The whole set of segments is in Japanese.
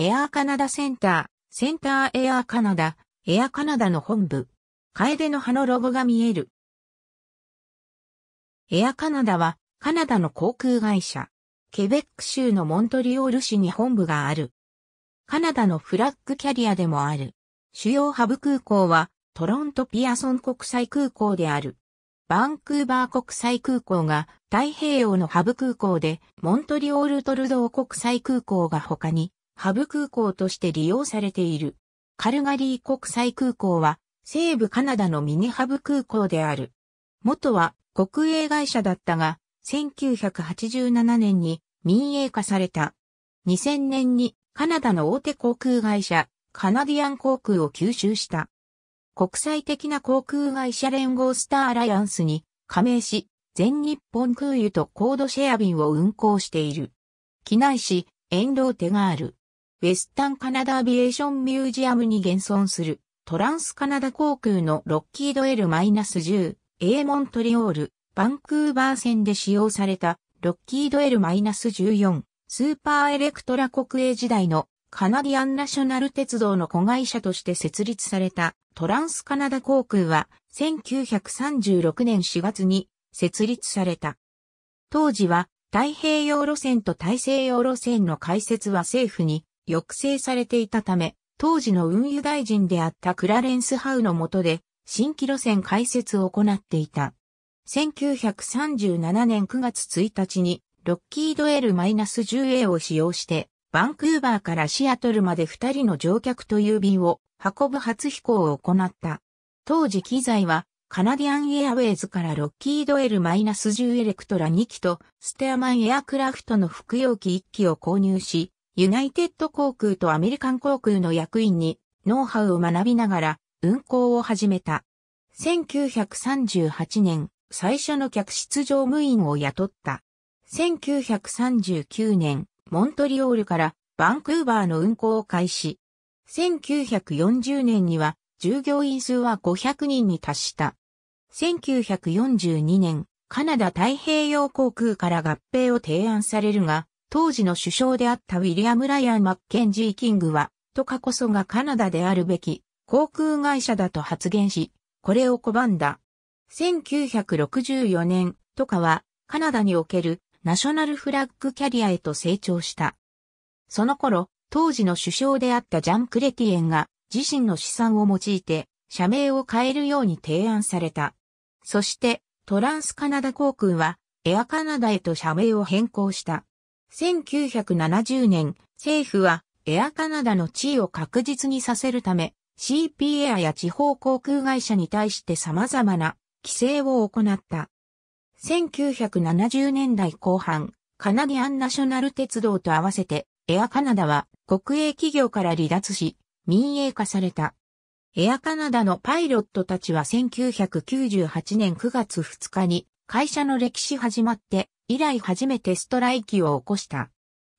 エアーカナダセンター、センターエアーカナダ、エアーカナダの本部。楓の葉のロゴが見える。エアーカナダはカナダの航空会社。ケベック州のモントリオール市に本部がある。カナダのフラッグキャリアでもある。主要ハブ空港はトロントピアソン国際空港である。バンクーバー国際空港が太平洋のハブ空港で、モントリオールトルドー国際空港が他にハブ空港として利用されている。カルガリー国際空港は西部カナダのミニハブ空港である。元は国営会社だったが、1987年に民営化された。2000年にカナダの大手航空会社、カナディアン航空を吸収した。国際的な航空会社連合スターアライアンスに加盟し、全日本空輸とコードシェア便を運航している。機内誌、enRoute がある。ウェスタンカナダアビエーションミュージアムに現存するトランスカナダ航空のロッキード L-10、A モントリオール、バンクーバー線で使用されたロッキード L-14、スーパーエレクトラ国営時代のカナディアンナショナル鉄道の子会社として設立されたトランスカナダ航空は1936年4月に設立された。当時は太平洋路線と大西洋路線の開設は政府に抑制されていたため、当時の運輸大臣であったクラレンス・ハウの下で新規路線開設を行っていた。1937年9月1日にロッキード L-10A を使用してバンクーバーからシアトルまで2人の乗客という便を運ぶ初飛行を行った。当時機材はカナディアンエアウェイズからロッキード L-10 エレクトラ2機とステアマンエアクラフトの服用機1機を購入し、ユナイテッド航空とアメリカン航空の役員にノウハウを学びながら運航を始めた。1938年、最初の客室乗務員を雇った。1939年、モントリオールからバンクーバーの運行を開始。1940年には従業員数は500人に達した。1942年、カナダ太平洋航空から合併を提案されるが、当時の首相であったウィリアム・ライアン・マッケンジー・キングは、トカこそがカナダであるべき航空会社だと発言し、これを拒んだ。1964年、トカはカナダにおけるナショナルフラッグキャリアへと成長した。その頃、当時の首相であったジャン・クレティエンが自身の資産を用いて社名を変えるように提案された。そしてトランスカナダ航空はエアカナダへと社名を変更した。1970年、政府はエアカナダの地位を確実にさせるため CP エアや地方航空会社に対して様々な規制を行った。1970年代後半、カナディアンナショナル鉄道と合わせて、エアカナダは国営企業から離脱し、民営化された。エアカナダのパイロットたちは1998年9月2日に会社の歴史始まって以来初めてストライキを起こした。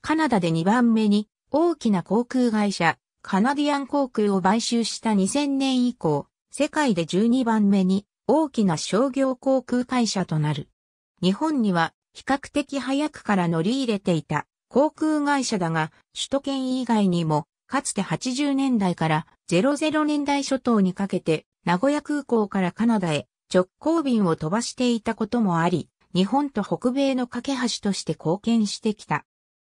カナダで2番目に大きな航空会社カナディアン航空を買収した2000年以降、世界で12番目に大きな商業航空会社となる。日本には比較的早くから乗り入れていた航空会社だが、首都圏以外にも、かつて80年代から00年代初頭にかけて、名古屋空港からカナダへ直行便を飛ばしていたこともあり、日本と北米の架け橋として貢献してきた。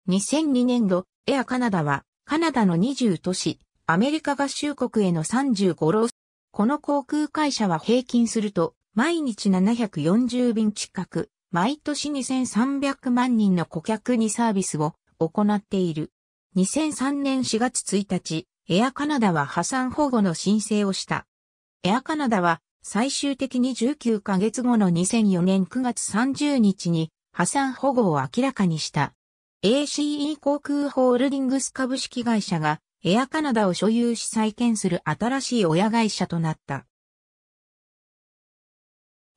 2002年度、エアカナダは、カナダの20都市、アメリカ合衆国への35路この航空会社は平均すると、毎日740便近く、毎年2300万人の顧客にサービスを行っている。2003年4月1日、エアカナダは破産保護の申請をした。エアカナダは最終的に19ヶ月後の2004年9月30日に破産保護を明らかにした。ACE 航空ホールディングス株式会社がエアカナダを所有し再建する新しい親会社となった。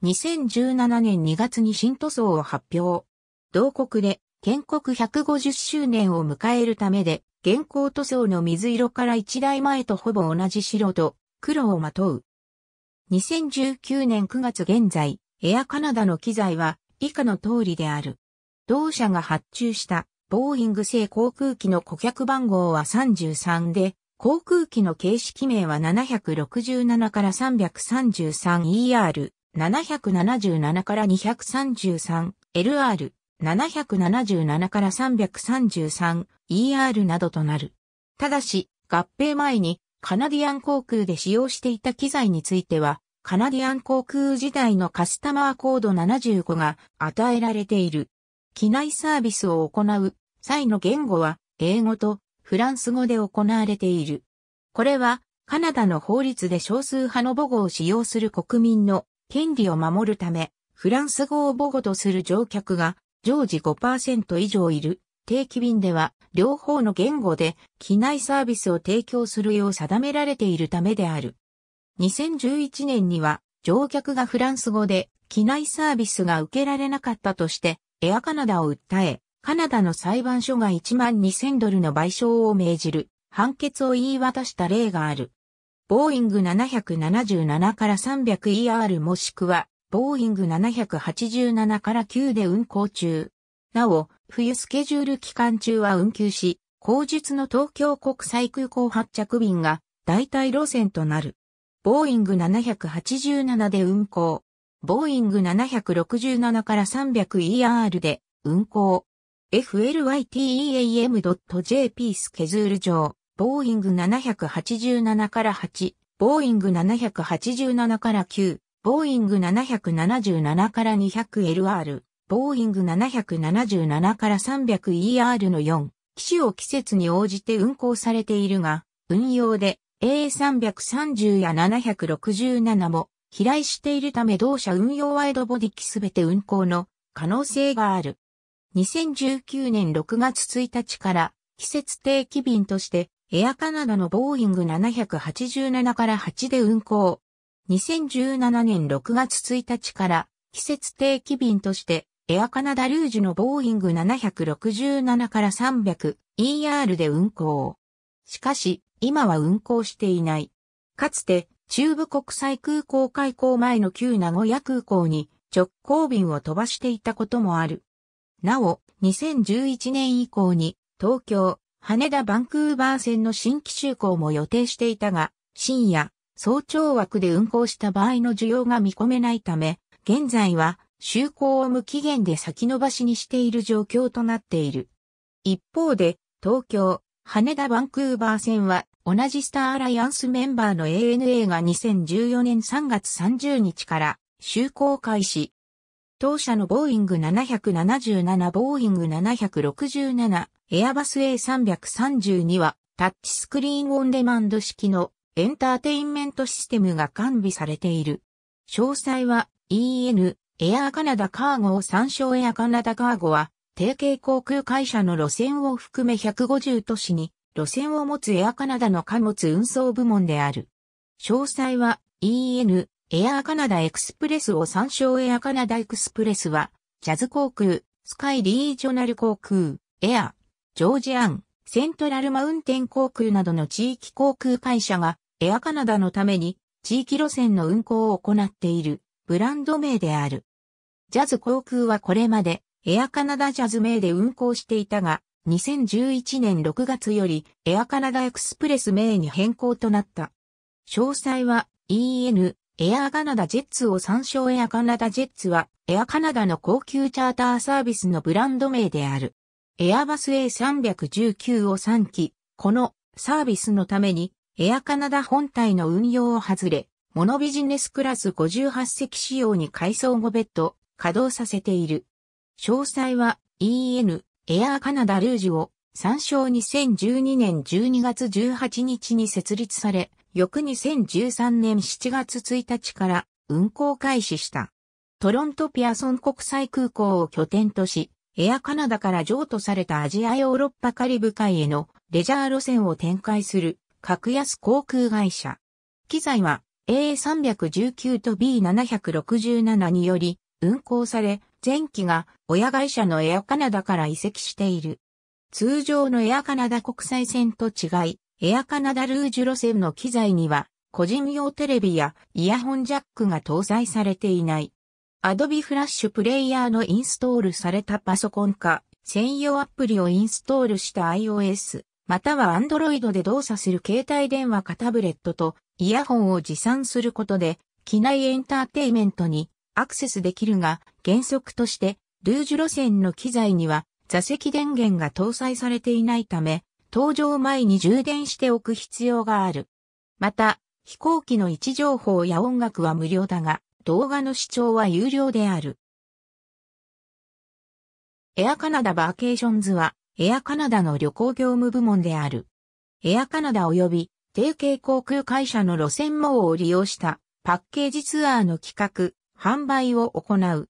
2017年2月に新塗装を発表。同国で建国150周年を迎えるためで、現行塗装の水色から一台前とほぼ同じ白と黒をまとう。2019年9月現在、エアカナダの機材は以下の通りである。同社が発注したボーイング製航空機の顧客番号は33で、航空機の形式名は767から 333ER、777から 233LR、777から 333ER などとなる。ただし、合併前にカナディアン航空で使用していた機材については、カナディアン航空時代のカスタマーコード75が与えられている。機内サービスを行う際の言語は英語とフランス語で行われている。これはカナダの法律で少数派の母語を使用する国民の権利を守るため、フランス語を母語とする乗客が常時5%以上いる定期便では両方の言語で機内サービスを提供するよう定められているためである。2011年には乗客がフランス語で機内サービスが受けられなかったとしてエアカナダを訴え、カナダの裁判所が1万2000ドルの賠償を命じる判決を言い渡した例がある。ボーイング777から 300ER もしくはボーイング787から9で運行中。なお、冬スケジュール期間中は運休し、後日の東京国際空港発着便が代替路線となる。ボーイング787で運行。ボーイング767から 300ER で運行。flyteam.jp スケジュール上。ボーイング787から8。ボーイング787から9。ボーイング777から 200LR。ボーイング777から 300ER の4、機種を季節に応じて運行されているが、運用で A330 や767も飛来しているため同社運用ワイドボディ機すべて運行の可能性がある。2019年6月1日から季節定期便としてエアカナダのボーイング787から8で運行。2017年6月1日から季節定期便としてエアカナダルージュのボーイング767から 300ER で運行。しかし、今は運行していない。かつて、中部国際空港開港前の旧名古屋空港に直行便を飛ばしていたこともある。なお、2011年以降に東京、羽田バンクーバー線の新規就航も予定していたが、深夜、早朝枠で運行した場合の需要が見込めないため、現在は就航を無期限で先延ばしにしている状況となっている。一方で、東京、羽田バンクーバー線は同じスターアライアンスメンバーの ANA が2014年3月30日から就航開始。当社のボーイング777、ボーイング767、エアバス A332 はタッチスクリーンオンデマンド式のエンターテインメントシステムが完備されている。詳細は EN エアーカナダカーゴを参照エアカナダカーゴは、提携航空会社の路線を含め150都市に路線を持つエアカナダの貨物運送部門である。詳細は EN エアーカナダエクスプレスを参照エアカナダエクスプレスは、ジャズ航空、スカイリージョナル航空、エア、ジョージアン、セントラルマウンテン航空などの地域航空会社がエアカナダのために地域路線の運行を行っている。ブランド名である。ジャズ航空はこれまでエアカナダジャズ名で運行していたが、2011年6月よりエアカナダエクスプレス名に変更となった。詳細は EN エアカナダジェッツを参照エアカナダジェッツはエアカナダの高級チャーターサービスのブランド名である。エアバス A319 を3機、このサービスのためにエアカナダ本体の運用を外れ、モノビジネスクラス58席仕様に階層5ベッド稼働させている。詳細は EN エアーカナダルージュを参照2012年12月18日に設立され、翌2013年7月1日から運行開始した。トロントピアソン国際空港を拠点とし、エアカナダから譲渡されたアジアヨーロッパカリブ海へのレジャー路線を展開する格安航空会社。機材は A319 と B767 により運行され、前期が親会社のエアカナダから移籍している。通常のエアカナダ国際線と違い、エアカナダルージュ路線の機材には個人用テレビやイヤホンジャックが搭載されていない。Adobe Flash プレイヤーのインストールされたパソコンか、専用アプリをインストールした iOS、または Android で動作する携帯電話かタブレットとイヤホンを持参することで、機内エンターテイメントにアクセスできるが、原則として、ルージュ路線の機材には座席電源が搭載されていないため、搭乗前に充電しておく必要がある。また、飛行機の位置情報や音楽は無料だが、動画の視聴は有料である。エアカナダバーケーションズは、エアカナダの旅行業務部門である。エアカナダ及び提携航空会社の路線網を利用したパッケージツアーの企画、販売を行う。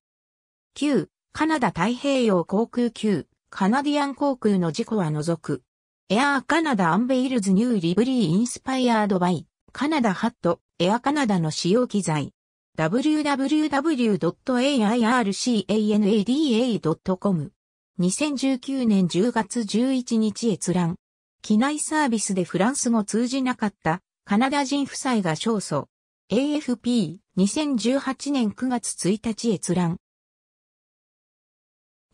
旧カナダ太平洋航空旧カナディアン航空の事故は除く。エアーカナダアンベイルズニューリブリーインスパイアードバイカナダハットエアカナダの使用機材。www.aircanada.com 2019年10月11日閲覧。機内サービスでフランス語通じなかったカナダ人夫妻が勝訴。AFP 2018年9月1日閲覧。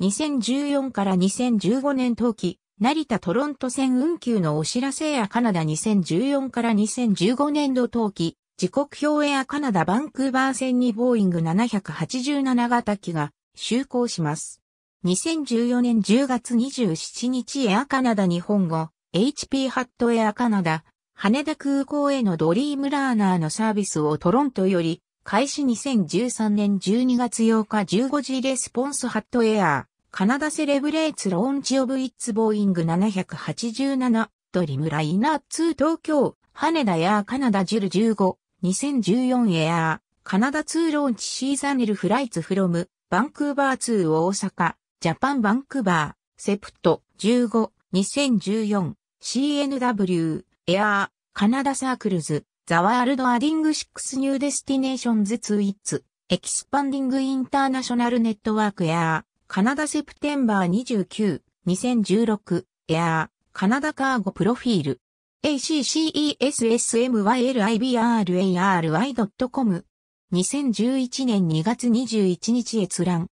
2014から2015年冬季、成田トロント線運休のお知らせエアカナダ2014から2015年度冬季、時刻表エアカナダバンクーバー線にボーイング787型機が就航します。2014年10月27日エアカナダ日本語、HP ハットエアカナダ、羽田空港へのドリームライナーのサービスをトロントより、開始。2013年12月8日15時レスポンスハット Air Canada Celebrates Launch of its Boeing 787 Dreamliner to Tokyo Haneda Air Canada Jul 15、2014 Air Canada to Launch Seasonal Flights from Vancouver to Osaka, Japan Vancouver, Sept 15、2014、CNW、 Air Canada Circles the World Adding 6 New Destinations to its Expanding International Network Air Canada September 29、2016、 Air Canada Cargo Profile、ACCESSMYLIBRARY.com、2011年2月21日閲覧。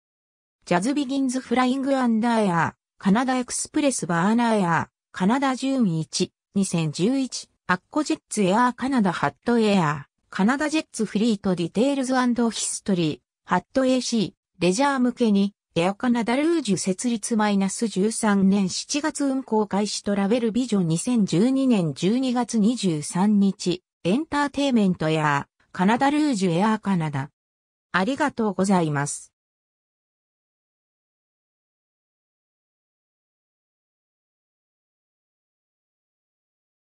ジャズビギンズフライングアンダーエアー、カナダエクスプレスバーナーエアー、カナダ順1、2011、アッコジェッツエアーカナダハットエアー、カナダジェッツフリートディテールズヒストリー、ハット AC、レジャー向けに、エアカナダルージュ設立マイナス13年7月運行開始トラベルビジョン2012年12月23日、エンターテイメントエアー、カナダルージュエアーカナダ。ありがとうございます。